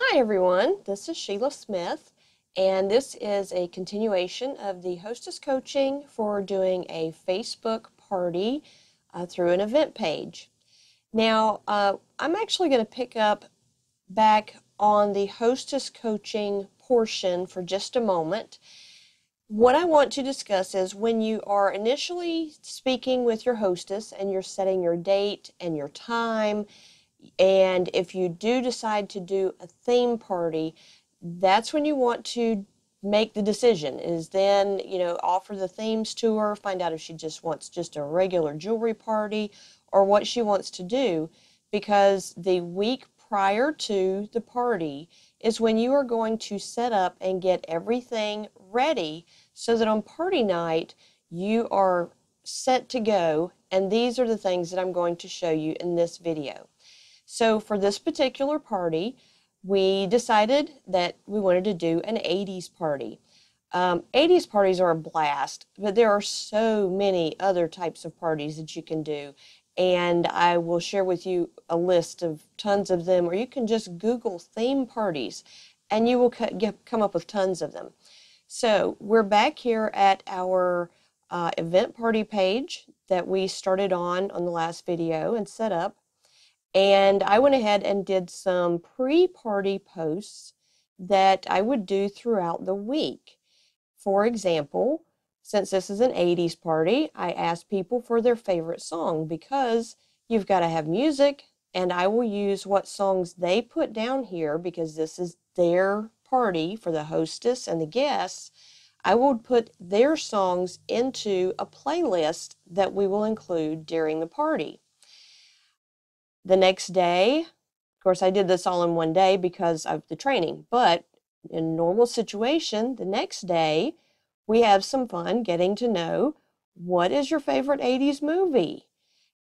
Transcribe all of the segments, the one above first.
Hi everyone, this is Sheila Smith, and this is a continuation of the hostess coaching for doing a Facebook party uh, through an event page. Now, uh, I'm actually going to pick up back on the hostess coaching portion for just a moment. What I want to discuss is when you are initially speaking with your hostess and you're setting your date and your time and if you do decide to do a theme party, that's when you want to make the decision is then you know offer the themes to her find out if she just wants just a regular jewelry party or what she wants to do because the week prior to the party is when you are going to set up and get everything ready so that on party night you are set to go and these are the things that I'm going to show you in this video. So for this particular party, we decided that we wanted to do an 80s party. Um, 80s parties are a blast, but there are so many other types of parties that you can do. And I will share with you a list of tons of them, or you can just Google theme parties and you will get, come up with tons of them. So we're back here at our uh, event party page that we started on on the last video and set up. And I went ahead and did some pre party posts that I would do throughout the week. For example, since this is an 80s party, I asked people for their favorite song because you've got to have music, and I will use what songs they put down here because this is their party for the hostess and the guests. I will put their songs into a playlist that we will include during the party. The next day, of course, I did this all in one day because of the training, but in normal situation, the next day, we have some fun getting to know what is your favorite 80s movie.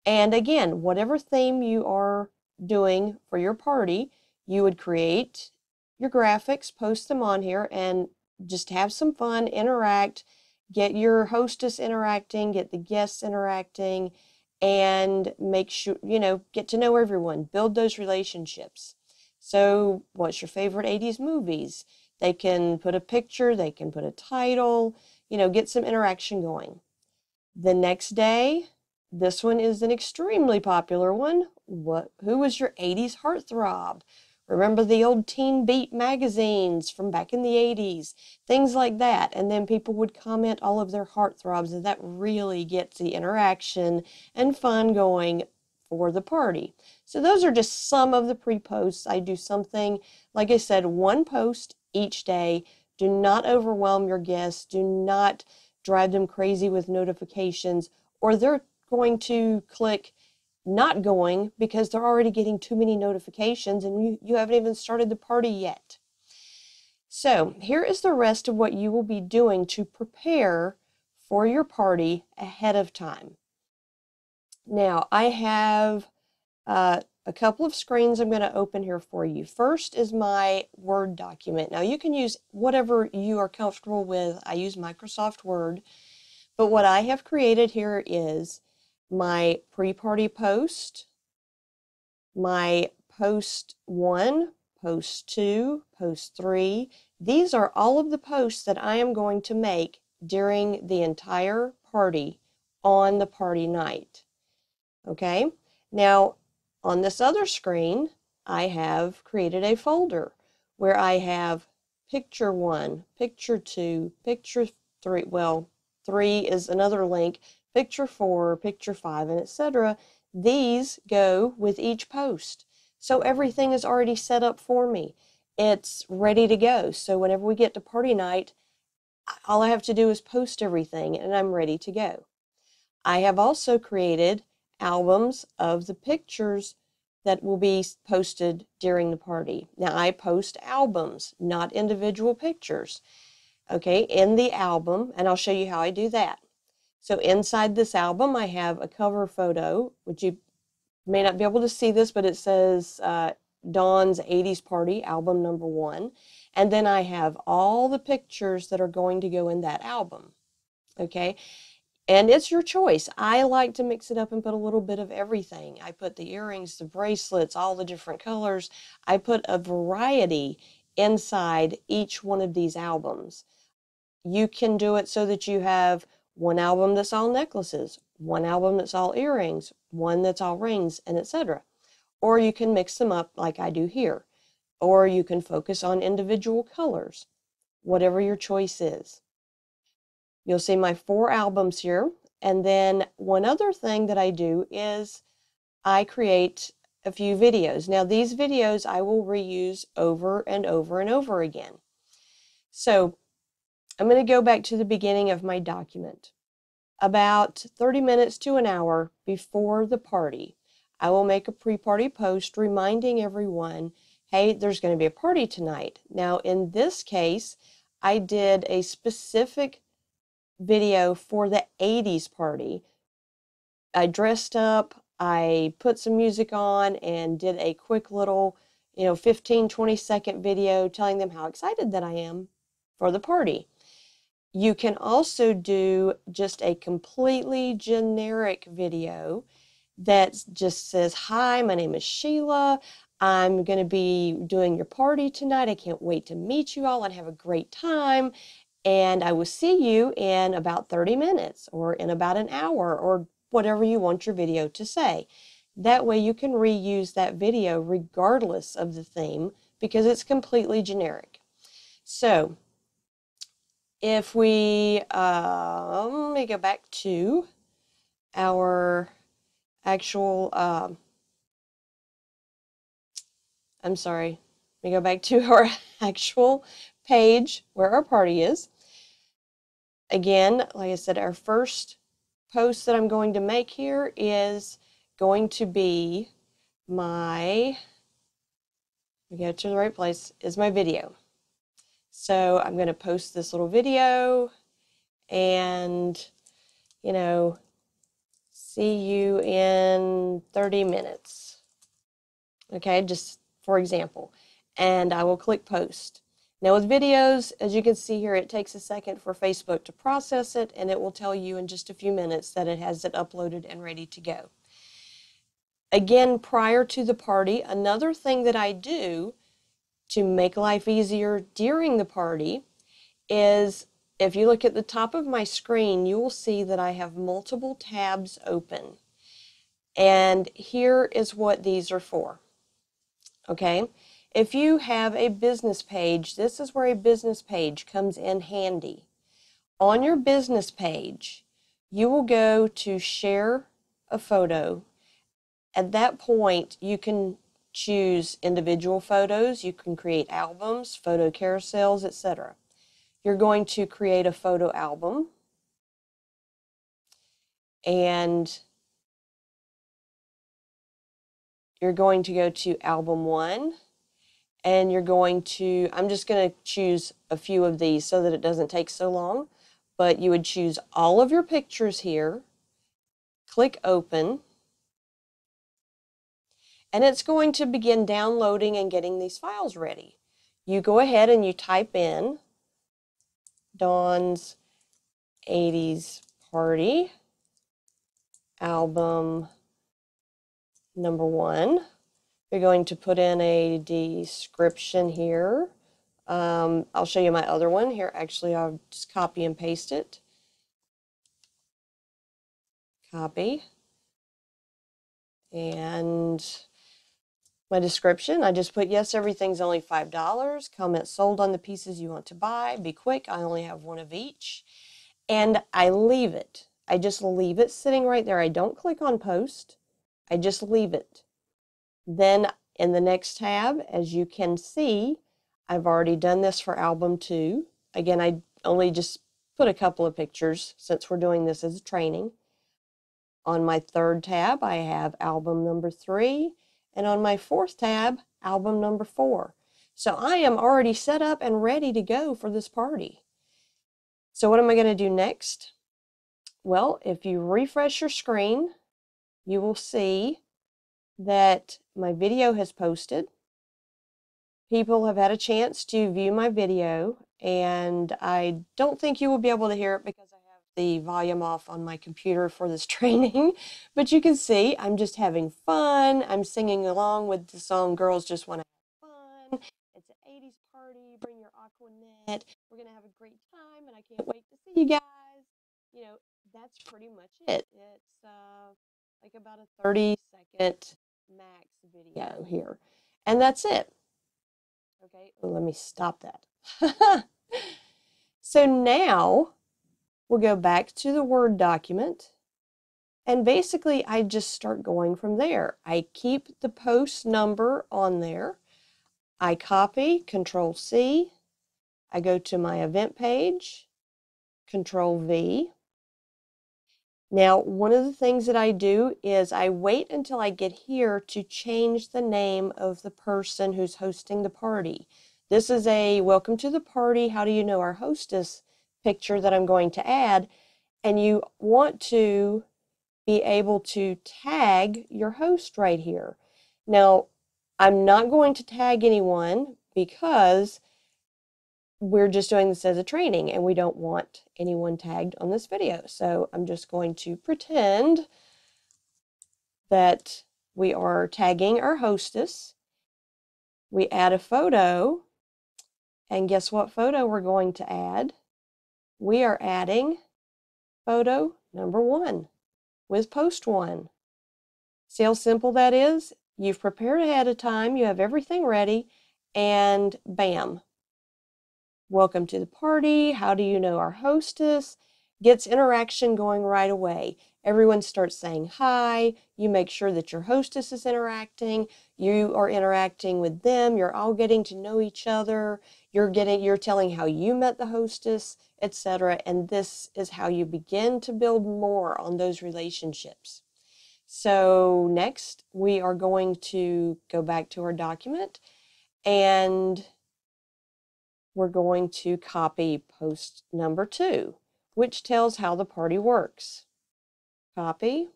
And again, whatever theme you are doing for your party, you would create your graphics, post them on here, and just have some fun, interact, get your hostess interacting, get the guests interacting, and make sure, you know, get to know everyone, build those relationships. So, what's your favorite 80s movies? They can put a picture, they can put a title, you know, get some interaction going. The next day, this one is an extremely popular one. What who was your 80s heartthrob? Remember the old Teen Beat magazines from back in the 80s? Things like that. And then people would comment all of their heartthrobs, and that really gets the interaction and fun going for the party. So those are just some of the pre-posts. I do something, like I said, one post each day. Do not overwhelm your guests. Do not drive them crazy with notifications, or they're going to click not going because they're already getting too many notifications and you, you haven't even started the party yet. So here is the rest of what you will be doing to prepare for your party ahead of time. Now I have uh, a couple of screens I'm going to open here for you. First is my Word document. Now you can use whatever you are comfortable with. I use Microsoft Word, but what I have created here is my pre-party post, my post one, post two, post three. These are all of the posts that I am going to make during the entire party on the party night. Okay, now on this other screen, I have created a folder where I have picture one, picture two, picture three. Well, three is another link, picture four, picture five, and etc. These go with each post. So everything is already set up for me. It's ready to go. So whenever we get to party night, all I have to do is post everything and I'm ready to go. I have also created albums of the pictures that will be posted during the party. Now I post albums, not individual pictures. Okay, in the album, and I'll show you how I do that. So inside this album, I have a cover photo, which you may not be able to see this, but it says uh, Dawn's 80s Party, album number one. And then I have all the pictures that are going to go in that album. Okay. And it's your choice. I like to mix it up and put a little bit of everything. I put the earrings, the bracelets, all the different colors. I put a variety inside each one of these albums. You can do it so that you have one album that's all necklaces, one album that's all earrings, one that's all rings, and etc. Or you can mix them up like I do here. Or you can focus on individual colors, whatever your choice is. You'll see my four albums here. And then one other thing that I do is I create a few videos. Now these videos I will reuse over and over and over again. So I'm going to go back to the beginning of my document. About 30 minutes to an hour before the party, I will make a pre-party post reminding everyone, hey, there's going to be a party tonight. Now in this case, I did a specific video for the 80s party. I dressed up, I put some music on and did a quick little, you know, 15, 20 second video telling them how excited that I am for the party. You can also do just a completely generic video that just says, Hi, my name is Sheila. I'm going to be doing your party tonight. I can't wait to meet you all and have a great time and I will see you in about 30 minutes or in about an hour or whatever you want your video to say. That way you can reuse that video regardless of the theme because it's completely generic. So if we, uh, let me go back to our actual, um, I'm sorry, let me go back to our actual page where our party is. Again, like I said, our first post that I'm going to make here is going to be my, we get to the right place, is my video. So I'm going to post this little video and, you know, see you in 30 minutes. Okay, just for example. And I will click post. Now with videos, as you can see here, it takes a second for Facebook to process it and it will tell you in just a few minutes that it has it uploaded and ready to go. Again, prior to the party, another thing that I do to make life easier during the party is if you look at the top of my screen, you will see that I have multiple tabs open. And here is what these are for. Okay, if you have a business page, this is where a business page comes in handy. On your business page, you will go to share a photo. At that point, you can choose individual photos, you can create albums, photo carousels, etc. You're going to create a photo album and you're going to go to album one and you're going to, I'm just going to choose a few of these so that it doesn't take so long, but you would choose all of your pictures here, click open, and it's going to begin downloading and getting these files ready. You go ahead and you type in Dawn's 80s Party album number one. You're going to put in a description here. Um, I'll show you my other one here. Actually, I'll just copy and paste it. Copy. And my description, I just put, yes, everything's only $5. Comment sold on the pieces you want to buy. Be quick. I only have one of each. And I leave it. I just leave it sitting right there. I don't click on post. I just leave it. Then in the next tab, as you can see, I've already done this for album two. Again, I only just put a couple of pictures since we're doing this as a training. On my third tab, I have album number three, and on my fourth tab, album number four. So I am already set up and ready to go for this party. So what am I going to do next? Well, if you refresh your screen, you will see that my video has posted. People have had a chance to view my video, and I don't think you will be able to hear it because the volume off on my computer for this training, but you can see I'm just having fun. I'm singing along with the song Girls Just Want to Have Fun. It's an 80s party. Bring your Aqua Net. We're going to have a great time, and I can't wait to see you guys. You know, that's pretty much it. It's uh, like about a 30 second max video here. And that's it. Okay, let me stop that. so now we'll go back to the Word document. And basically, I just start going from there. I keep the post number on there. I copy, Control C. I go to my event page, Control V. Now, one of the things that I do is I wait until I get here to change the name of the person who's hosting the party. This is a welcome to the party, how do you know our hostess picture that I'm going to add. And you want to be able to tag your host right here. Now, I'm not going to tag anyone because we're just doing this as a training and we don't want anyone tagged on this video. So I'm just going to pretend that we are tagging our hostess. We add a photo and guess what photo we're going to add? We are adding photo number one with post one. See how simple that is? You've prepared ahead of time, you have everything ready, and bam, welcome to the party, how do you know our hostess, gets interaction going right away. Everyone starts saying hi, you make sure that your hostess is interacting, you are interacting with them, you're all getting to know each other, you're getting you're telling how you met the hostess, etc. And this is how you begin to build more on those relationships. So next we are going to go back to our document and we're going to copy post number two, which tells how the party works. Copy.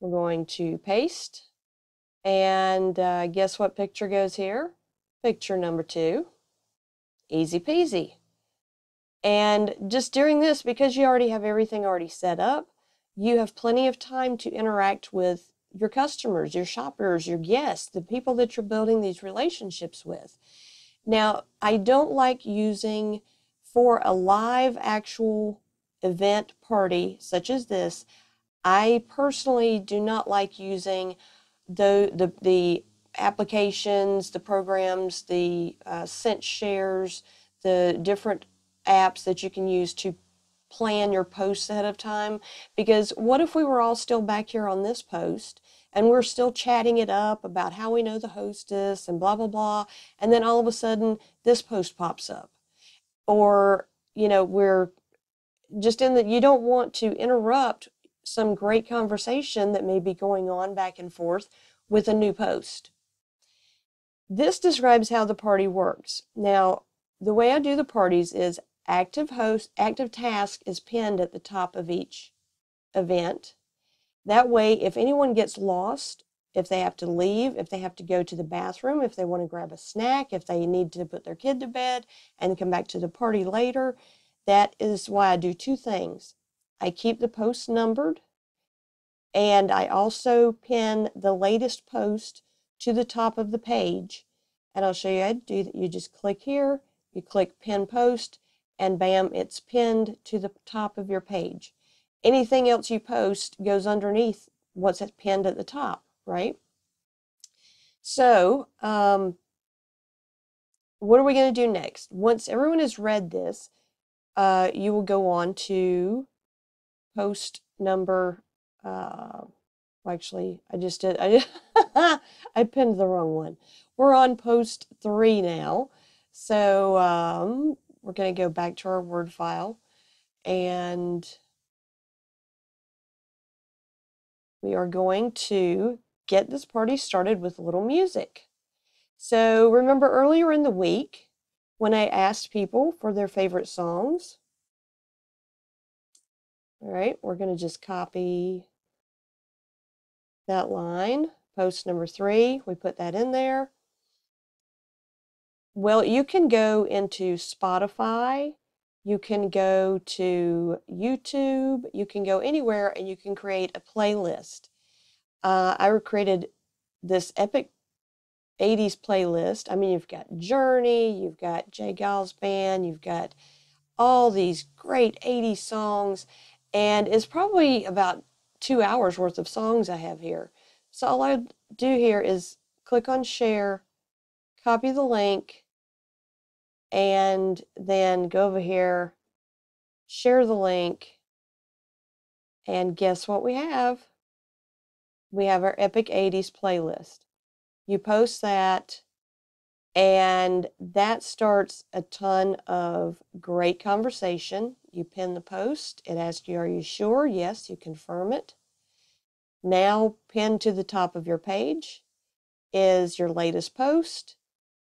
We're going to paste. And uh, guess what picture goes here? Picture number two. Easy peasy. And just during this, because you already have everything already set up, you have plenty of time to interact with your customers, your shoppers, your guests, the people that you're building these relationships with. Now, I don't like using for a live actual event party such as this, I personally do not like using the, the, the applications, the programs, the uh, sent shares, the different apps that you can use to plan your posts ahead of time. Because what if we were all still back here on this post and we're still chatting it up about how we know the hostess and blah, blah, blah. And then all of a sudden this post pops up. Or, you know, we're just in that you don't want to interrupt some great conversation that may be going on back and forth with a new post. This describes how the party works. Now, the way I do the parties is active host, active task is pinned at the top of each event. That way, if anyone gets lost, if they have to leave, if they have to go to the bathroom, if they want to grab a snack, if they need to put their kid to bed and come back to the party later, that is why I do two things. I keep the posts numbered and I also pin the latest post to the top of the page. And I'll show you how to do that. You just click here, you click pin post, and bam, it's pinned to the top of your page anything else you post goes underneath what's pinned at the top, right? So, um, what are we going to do next? Once everyone has read this, uh, you will go on to post number, uh, actually, I just did, I, I pinned the wrong one. We're on post three now. So um, we're going to go back to our Word file and we are going to get this party started with a little music. So remember earlier in the week when I asked people for their favorite songs? All right, we're going to just copy that line, post number three, we put that in there. Well, you can go into Spotify You can go to YouTube, you can go anywhere, and you can create a playlist. Uh, I created this epic 80s playlist. I mean, you've got Journey, you've got J. Geils Band, you've got all these great 80s songs, and it's probably about two hours worth of songs I have here. So all I do here is click on share, copy the link, and then go over here, share the link, and guess what we have? We have our Epic 80s playlist. You post that, and that starts a ton of great conversation. You pin the post, it asks you, Are you sure? Yes, you confirm it. Now, pinned to the top of your page is your latest post,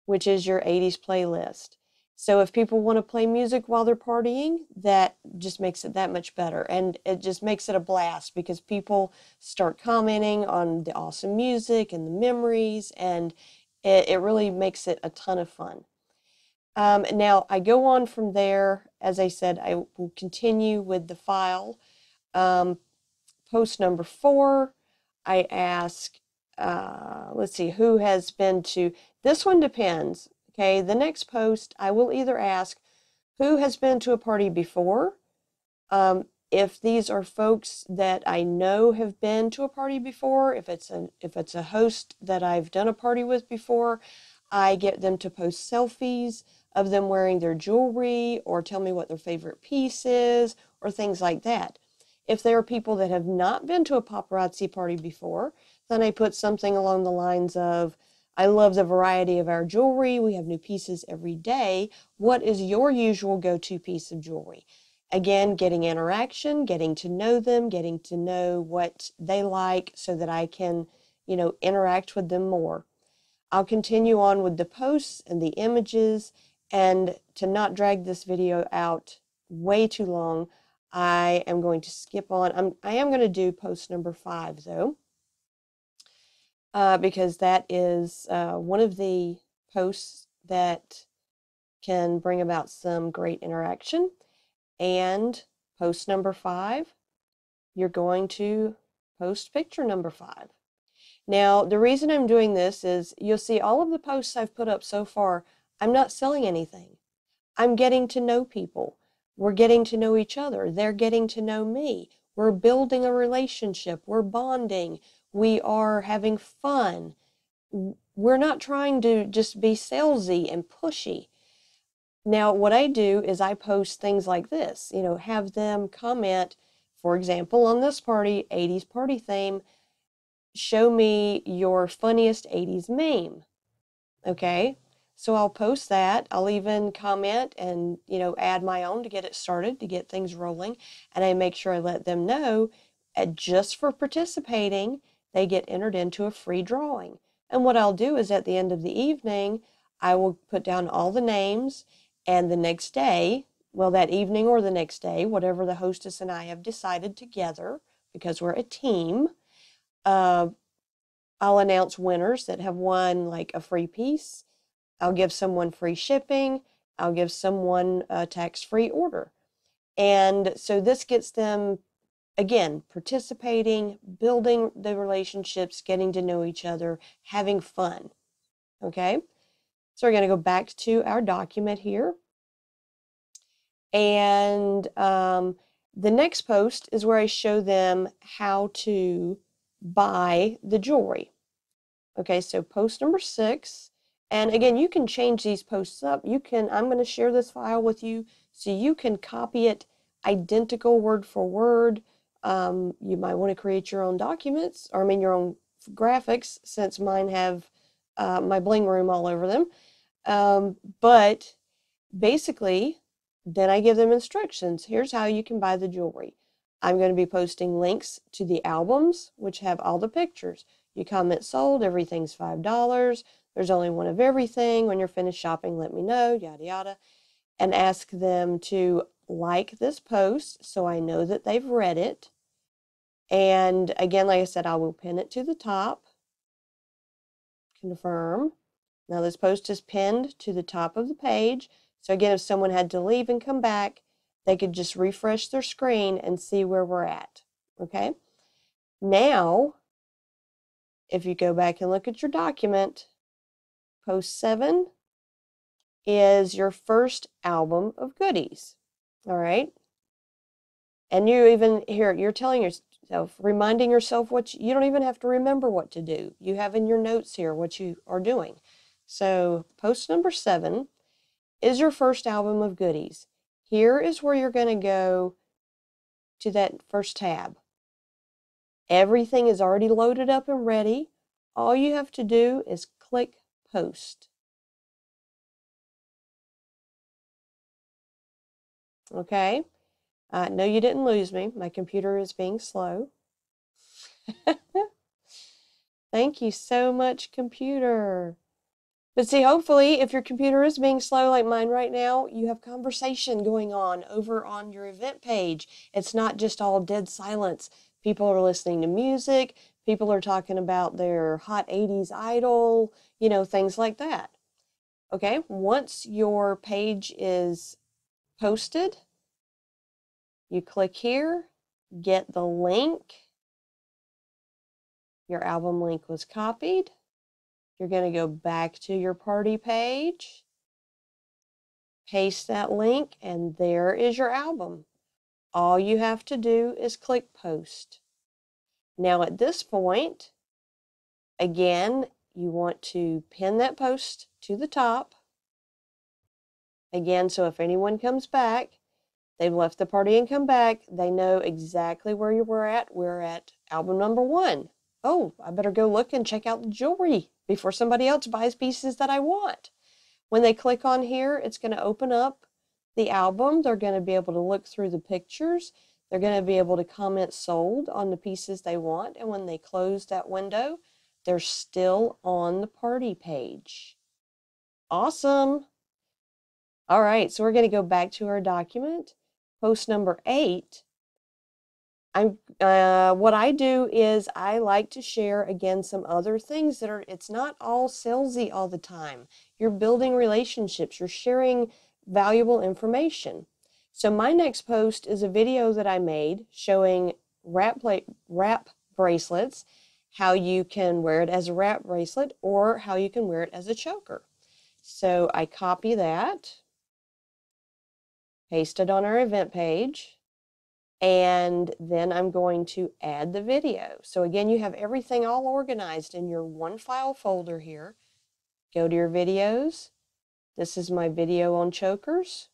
which is your 80s playlist. So if people want to play music while they're partying, that just makes it that much better. And it just makes it a blast because people start commenting on the awesome music and the memories, and it, it really makes it a ton of fun. Um, now, I go on from there. As I said, I will continue with the file. Um, post number four, I ask, uh, let's see, who has been to, this one depends. Okay, the next post, I will either ask who has been to a party before. Um, if these are folks that I know have been to a party before, if it's a if it's a host that I've done a party with before, I get them to post selfies of them wearing their jewelry or tell me what their favorite piece is or things like that. If there are people that have not been to a paparazzi party before, then I put something along the lines of I love the variety of our jewelry. We have new pieces every day. What is your usual go to piece of jewelry? Again, getting interaction, getting to know them, getting to know what they like so that I can, you know, interact with them more. I'll continue on with the posts and the images. And to not drag this video out way too long, I am going to skip on. I'm, I am going to do post number five though uh, because that is uh, one of the posts that can bring about some great interaction. And post number five, you're going to post picture number five. Now, the reason I'm doing this is you'll see all of the posts I've put up so far, I'm not selling anything. I'm getting to know people. We're getting to know each other. They're getting to know me. We're building a relationship. We're bonding we are having fun. We're not trying to just be salesy and pushy. Now, what I do is I post things like this, you know, have them comment, for example, on this party, 80s party theme, show me your funniest 80s meme. Okay, so I'll post that. I'll even comment and, you know, add my own to get it started, to get things rolling. And I make sure I let them know uh, just for participating, they get entered into a free drawing. And what I'll do is at the end of the evening, I will put down all the names, and the next day, well, that evening or the next day, whatever the hostess and I have decided together, because we're a team, uh, I'll announce winners that have won like a free piece. I'll give someone free shipping. I'll give someone a tax free order. And so this gets them again, participating, building the relationships, getting to know each other, having fun. Okay, so we're going to go back to our document here. And um, the next post is where I show them how to buy the jewelry. Okay, so post number six. And again, you can change these posts up. You can, I'm going to share this file with you so you can copy it identical word for word um, you might want to create your own documents, or I mean your own graphics, since mine have uh, my bling room all over them. Um, but basically, then I give them instructions. Here's how you can buy the jewelry. I'm going to be posting links to the albums, which have all the pictures. You comment sold, everything's $5. There's only one of everything. When you're finished shopping, let me know, yada, yada. And ask them to like this post so I know that they've read it. And again, like I said, I will pin it to the top. Confirm. Now this post is pinned to the top of the page. So again, if someone had to leave and come back, they could just refresh their screen and see where we're at. Okay. Now, if you go back and look at your document, post seven is your first album of goodies. All right. And you even here, you're telling yourself, reminding yourself what you, you don't even have to remember what to do. You have in your notes here what you are doing. So, post number seven is your first album of goodies. Here is where you're going to go to that first tab. Everything is already loaded up and ready. All you have to do is click post. Okay. Uh, no, you didn't lose me. My computer is being slow. Thank you so much, computer. But see, hopefully, if your computer is being slow like mine right now, you have conversation going on over on your event page. It's not just all dead silence. People are listening to music. People are talking about their hot 80s idol, you know, things like that. Okay, once your page is posted, you click here, get the link. Your album link was copied. You're going to go back to your party page, paste that link, and there is your album. All you have to do is click post. Now at this point, again, you want to pin that post to the top. Again, so if anyone comes back, they've left the party and come back, they know exactly where you were at. We're at album number one. Oh, I better go look and check out the jewelry before somebody else buys pieces that I want. When they click on here, it's going to open up the album. They're going to be able to look through the pictures. They're going to be able to comment sold on the pieces they want. And when they close that window, they're still on the party page. Awesome. All right, so we're going to go back to our document. Post number eight. I'm uh, what I do is I like to share again some other things that are it's not all salesy all the time. You're building relationships, you're sharing valuable information. So my next post is a video that I made showing wrap, wrap bracelets, how you can wear it as a wrap bracelet or how you can wear it as a choker. So I copy that, paste it on our event page, and then I'm going to add the video. So again, you have everything all organized in your one file folder here. Go to your videos. This is my video on chokers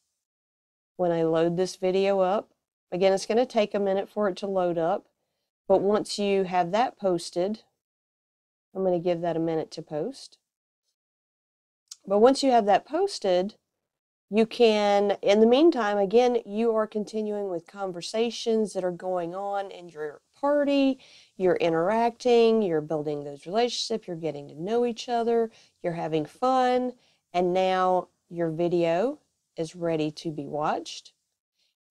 when I load this video up. Again, it's going to take a minute for it to load up, but once you have that posted, I'm going to give that a minute to post. But once you have that posted, you can, in the meantime, again, you are continuing with conversations that are going on in your party. You're interacting, you're building those relationships, you're getting to know each other, you're having fun, and now your video is ready to be watched.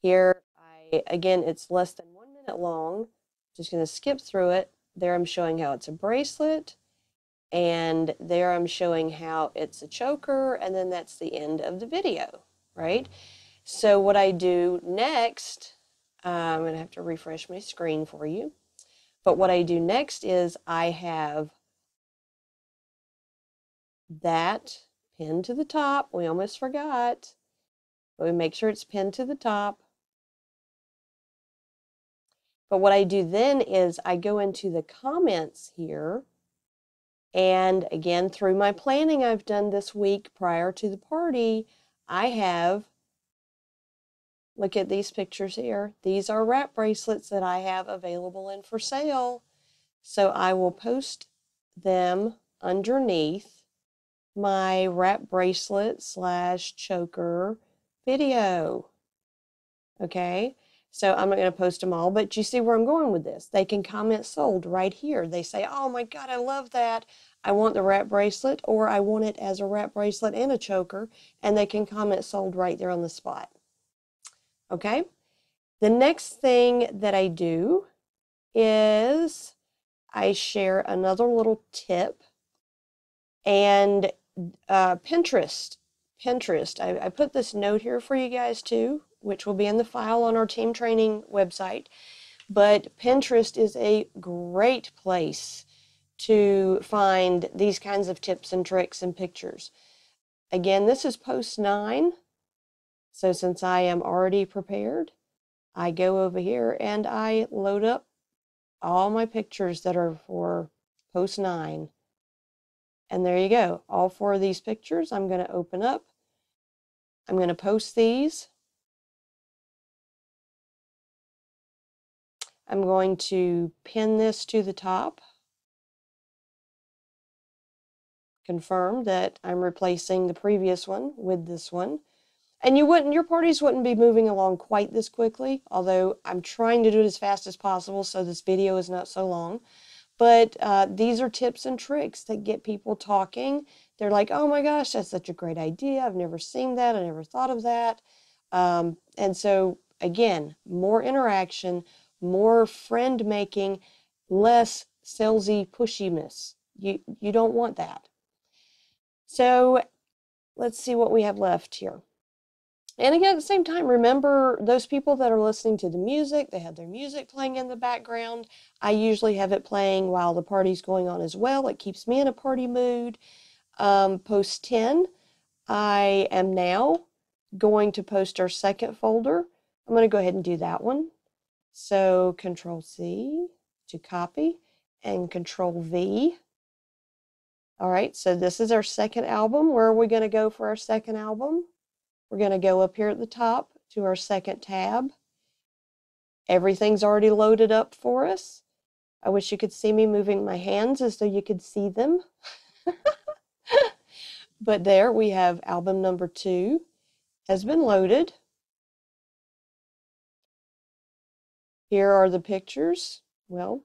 Here, I again, it's less than one minute long. Just going to skip through it. There I'm showing how it's a bracelet. And there I'm showing how it's a choker. And then that's the end of the video, right? So what I do next, uh, I'm to have to refresh my screen for you. But what I do next is I have that pinned to the top. We almost forgot. But we make sure it's pinned to the top. But what I do then is I go into the comments here. And again, through my planning I've done this week prior to the party, I have, look at these pictures here. These are wrap bracelets that I have available and for sale. So I will post them underneath my wrap bracelet slash choker video. Okay, so I'm not going to post them all, but you see where I'm going with this. They can comment sold right here. They say, oh my God, I love that. I want the wrap bracelet, or I want it as a wrap bracelet and a choker, and they can comment sold right there on the spot. Okay, the next thing that I do is I share another little tip and uh, Pinterest Pinterest. I, I put this note here for you guys too. Which will be in the file on our team training website. But Pinterest is a great place to find these kinds of tips and tricks and pictures. Again, this is post nine. So since I am already prepared, I go over here and I load up all my pictures that are for post nine. And there you go. All four of these pictures I'm going to open up. I'm going to post these. I'm going to pin this to the top. Confirm that I'm replacing the previous one with this one. And you wouldn't, your parties wouldn't be moving along quite this quickly, although I'm trying to do it as fast as possible so this video is not so long. But uh, these are tips and tricks that get people talking. They're like, oh my gosh, that's such a great idea. I've never seen that. I never thought of that. Um, and so, again, more interaction, more friend making, less salesy pushiness. You, you don't want that. So let's see what we have left here. And again, at the same time, remember those people that are listening to the music, they have their music playing in the background. I usually have it playing while the party's going on as well. It keeps me in a party mood. Um, post 10, I am now going to post our second folder. I'm going to go ahead and do that one. So Control C to copy and Control V. All right, so this is our second album. Where are we going to go for our second album? We're going to go up here at the top to our second tab. Everything's already loaded up for us. I wish you could see me moving my hands as though you could see them. but there we have album number two has been loaded. Here are the pictures. Well,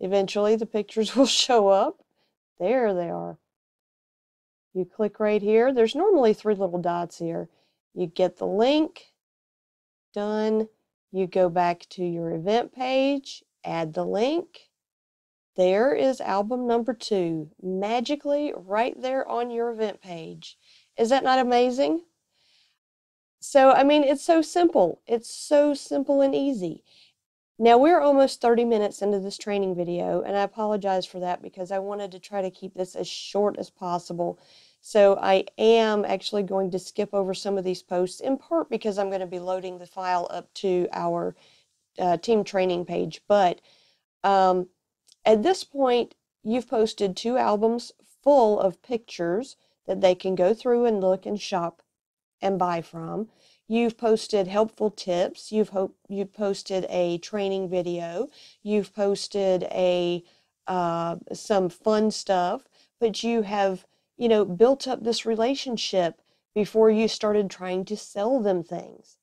eventually the pictures will show up. There they are. You click right here. There's normally three little dots here. You get the link, done. You go back to your event page, add the link. There is album number two, magically right there on your event page. Is that not amazing? So, I mean, it's so simple. It's so simple and easy. Now, we're almost 30 minutes into this training video, and I apologize for that because I wanted to try to keep this as short as possible so I am actually going to skip over some of these posts in part because I'm going to be loading the file up to our uh, team training page. But um, at this point, you've posted two albums full of pictures that they can go through and look and shop and buy from. You've posted helpful tips. You've hope you've posted a training video. You've posted a uh, some fun stuff, but you have you know, built up this relationship before you started trying to sell them things.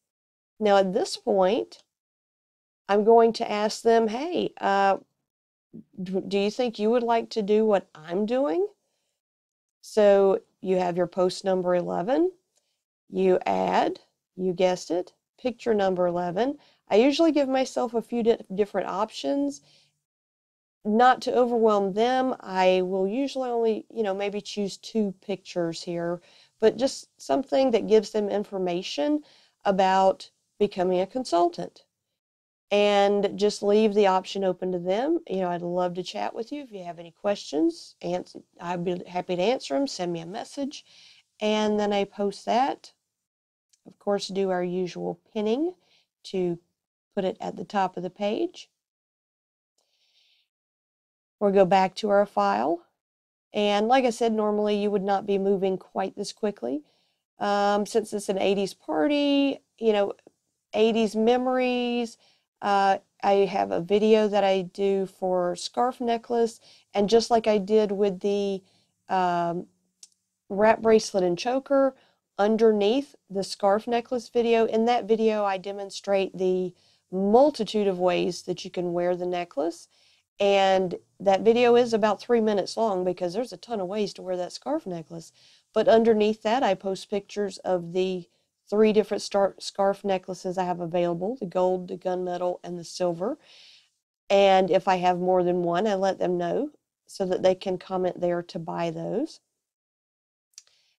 Now, at this point, I'm going to ask them, hey, uh, do you think you would like to do what I'm doing? So you have your post number 11, you add, you guessed it, picture number 11. I usually give myself a few di different options not to overwhelm them, I will usually only, you know, maybe choose two pictures here, but just something that gives them information about becoming a consultant. And just leave the option open to them. You know, I'd love to chat with you if you have any questions. Answer, I'd be happy to answer them. Send me a message. And then I post that. Of course, do our usual pinning to put it at the top of the page. We'll go back to our file. And like I said, normally you would not be moving quite this quickly. Um, since it's an 80s party, you know, 80s memories, uh, I have a video that I do for scarf necklace. And just like I did with the um, wrap bracelet and choker, underneath the scarf necklace video, in that video I demonstrate the multitude of ways that you can wear the necklace. And that video is about three minutes long because there's a ton of ways to wear that scarf necklace. But underneath that, I post pictures of the three different star- scarf necklaces I have available the gold, the gunmetal, and the silver. And if I have more than one, I let them know so that they can comment there to buy those.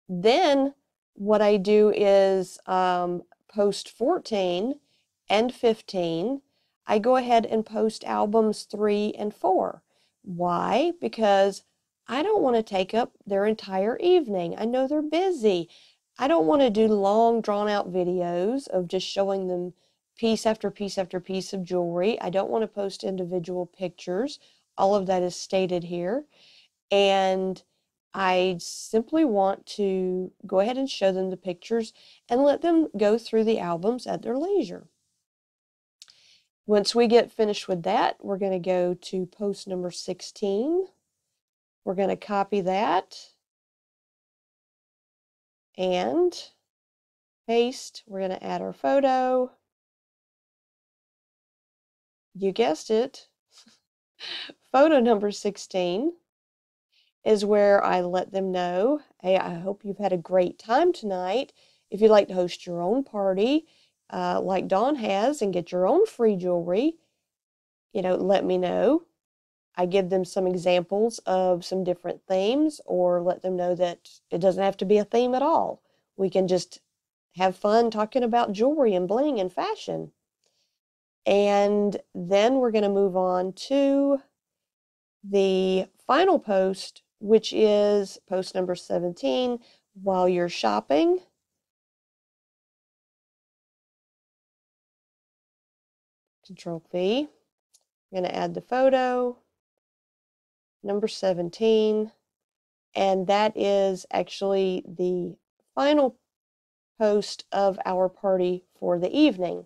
Then what I do is um, post 14 and 15. I go ahead and post albums 3 and 4. Why? Because I don't want to take up their entire evening. I know they're busy. I don't want to do long, drawn out videos of just showing them piece after piece after piece of jewelry. I don't want to post individual pictures. All of that is stated here. And I simply want to go ahead and show them the pictures and let them go through the albums at their leisure. Once we get finished with that, we're going to go to post number 16. We're going to copy that and paste. We're going to add our photo. You guessed it. photo number 16 is where I let them know, hey, I hope you've had a great time tonight. If you'd like to host your own party, uh, like Dawn has, and get your own free jewelry, you know, let me know. I give them some examples of some different themes or let them know that it doesn't have to be a theme at all. We can just have fun talking about jewelry and bling and fashion. And then we're going to move on to the final post, which is post number 17. While you're shopping, Control V. I'm going to add the photo number 17, and that is actually the final post of our party for the evening.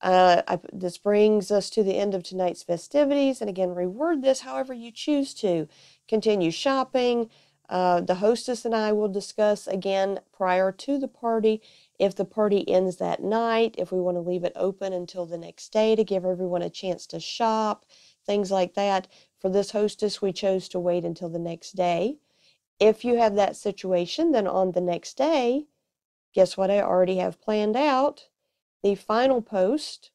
Uh, I, this brings us to the end of tonight's festivities, and again, reword this however you choose to. Continue shopping. Uh, the hostess and I will discuss again prior to the party if the party ends that night, if we want to leave it open until the next day to give everyone a chance to shop, things like that. For this hostess, we chose to wait until the next day. If you have that situation, then on the next day, guess what I already have planned out? The final post,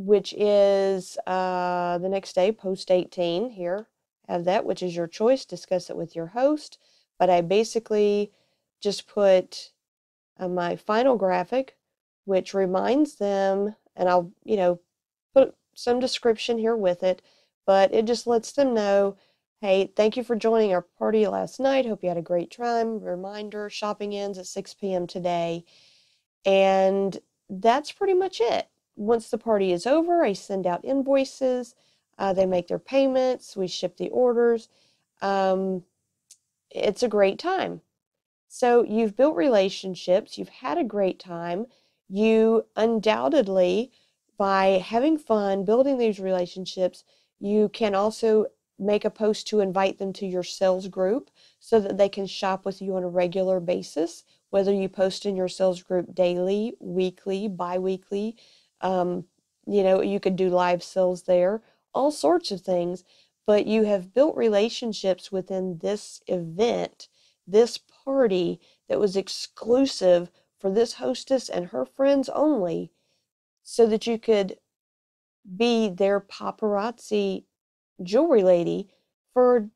which is uh, the next day, post 18 here, have that, which is your choice. Discuss it with your host. But I basically just put uh, my final graphic, which reminds them, and I'll, you know, put some description here with it, but it just lets them know, hey, thank you for joining our party last night. Hope you had a great time. Reminder, shopping ends at 6 p.m. today. And that's pretty much it. Once the party is over, I send out invoices. Uh, they make their payments. We ship the orders. Um, it's a great time. So you've built relationships. You've had a great time. You undoubtedly by having fun, building these relationships, you can also make a post to invite them to your sales group so that they can shop with you on a regular basis, whether you post in your sales group daily, weekly, bi weekly. Um, you know, you could do live sales there, all sorts of things. But you have built relationships within this event, this party that was exclusive for this hostess and her friends only so that you could be their paparazzi jewelry lady for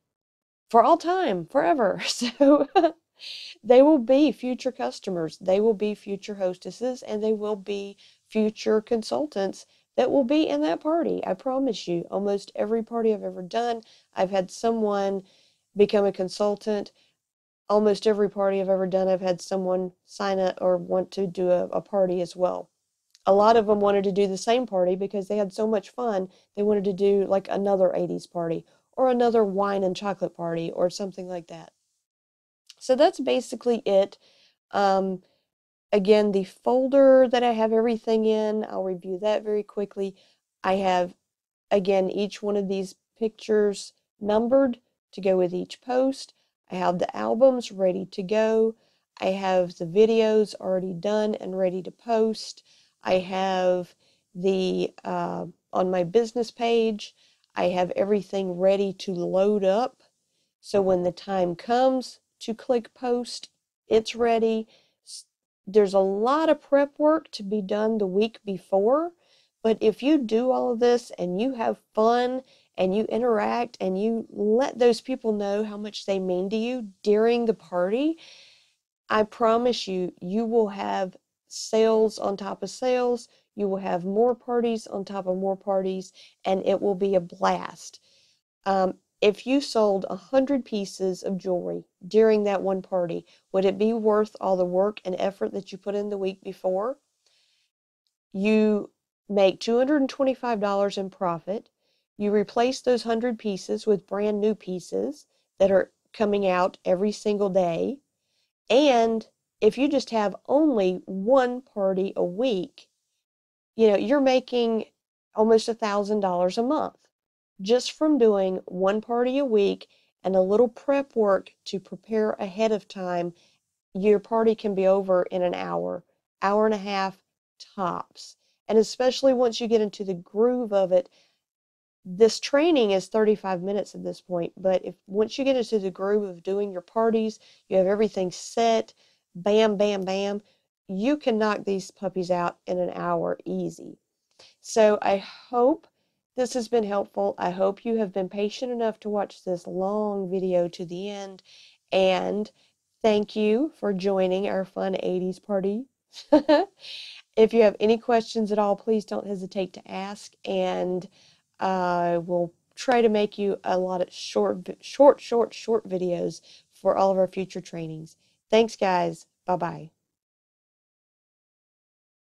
for all time, forever. So they will be future customers, they will be future hostesses, and they will be future consultants that will be in that party. I promise you, almost every party I've ever done, I've had someone become a consultant. Almost every party I've ever done, I've had someone sign up or want to do a, a party as well a lot of them wanted to do the same party because they had so much fun. They wanted to do like another 80s party or another wine and chocolate party or something like that. So that's basically it. Um, again, the folder that I have everything in, I'll review that very quickly. I have, again, each one of these pictures numbered to go with each post. I have the albums ready to go. I have the videos already done and ready to post. I have the, uh, on my business page, I have everything ready to load up. So when the time comes to click post, it's ready. There's a lot of prep work to be done the week before, but if you do all of this and you have fun and you interact and you let those people know how much they mean to you during the party, I promise you, you will have sales on top of sales. You will have more parties on top of more parties, and it will be a blast. Um, if you sold a hundred pieces of jewelry during that one party, would it be worth all the work and effort that you put in the week before? You make $225 in profit. You replace those 100 pieces with brand new pieces that are coming out every single day. And if you just have only one party a week, you know, you're making almost a $1,000 a month just from doing one party a week and a little prep work to prepare ahead of time. Your party can be over in an hour, hour and a half tops. And especially once you get into the groove of it, this training is 35 minutes at this point, but if once you get into the groove of doing your parties, you have everything set, bam, bam, bam, you can knock these puppies out in an hour easy. So I hope this has been helpful. I hope you have been patient enough to watch this long video to the end. And thank you for joining our fun 80s party. if you have any questions at all, please don't hesitate to ask. And I uh, will try to make you a lot of short, short, short, short videos for all of our future trainings. Thanks, guys. Bye bye.